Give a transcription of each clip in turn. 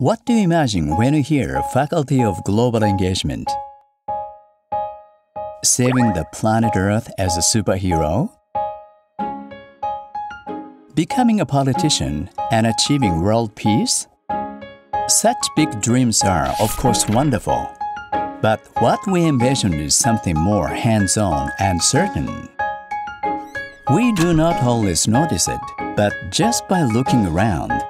What do you imagine when you hear a Faculty of Global Engagement? Saving the planet Earth as a superhero? Becoming a politician and achieving world peace? Such big dreams are, of course, wonderful. But what we envision is something more hands on and certain. We do not always notice it, but just by looking around,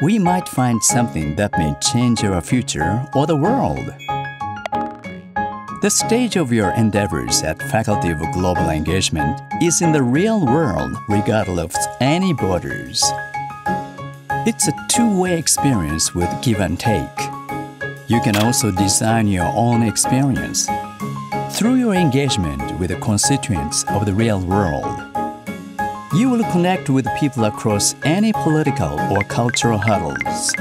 we might find something that may change our future or the world. The stage of your endeavors at Faculty of Global Engagement is in the real world, regardless of any borders. It's a two way experience with give and take. You can also design your own experience through your engagement with the constituents of the real world. You will connect with people across any political or cultural hurdles.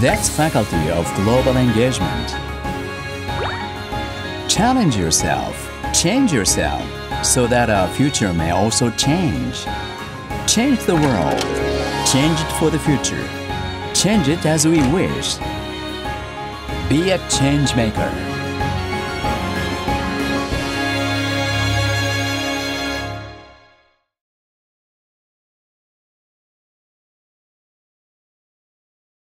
That's Faculty of Global Engagement. Challenge yourself, change yourself, so that our future may also change. Change the world, change it for the future, change it as we wish. Be a change maker.